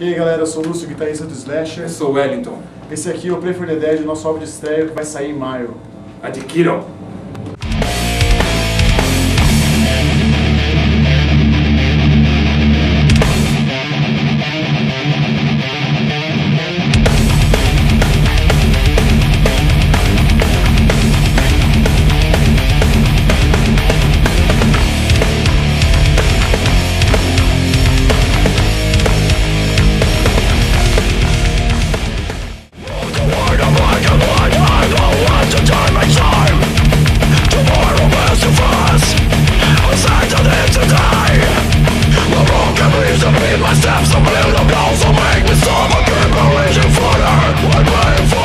E aí galera, eu sou o Lúcio, guitarrista do Slasher. Eu sou o Wellington. Esse aqui é o Play for the Dead, nosso álbum de estreia que vai sair em maio. Adquiram! So make me some a good religion for her One way for